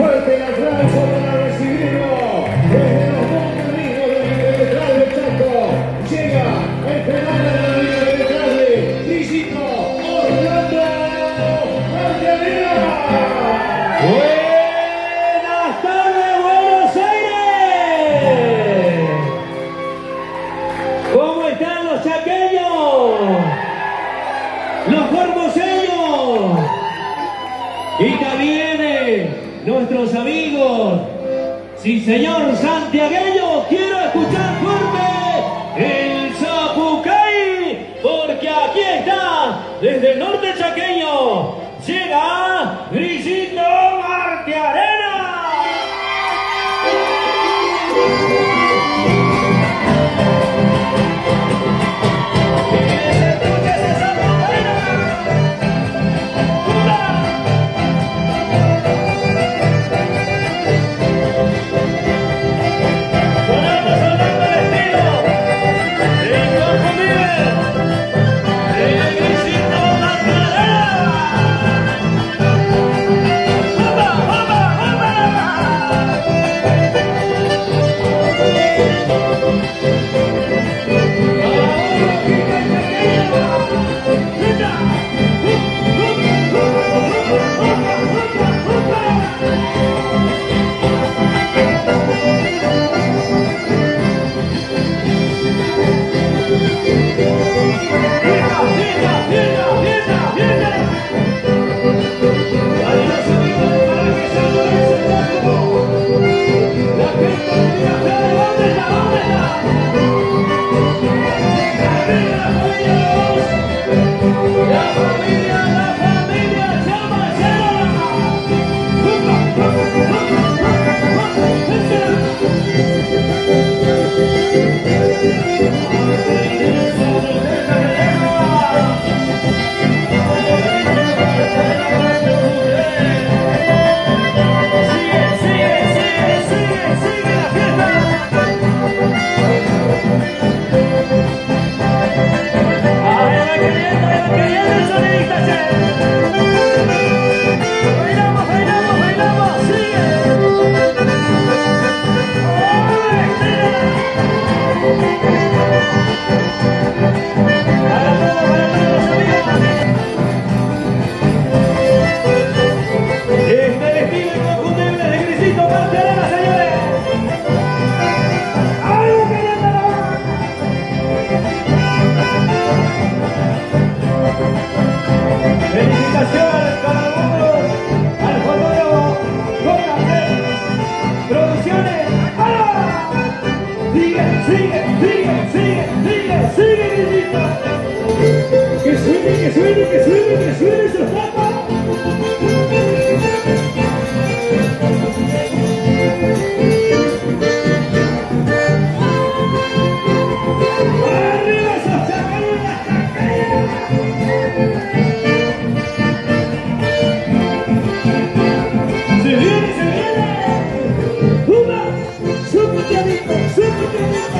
Fuerte el aplauso para recibirlo. Desde los montes mismos de detrás del Chaco. Llega el fenómeno de la vida de Luisito Orlando Martianera. Buenas tardes, Buenos Aires. ¿Cómo están los chaqueños? Los formoseños. Y también nuestros amigos. Sí, señor santiagueño, quiero escuchar 一緒 Que suene, que suene, que suene, que suene ese papa. Arriba esos chacalos, las cacareras. Se viene, se viene. Uva, su puteadito, su puteadito.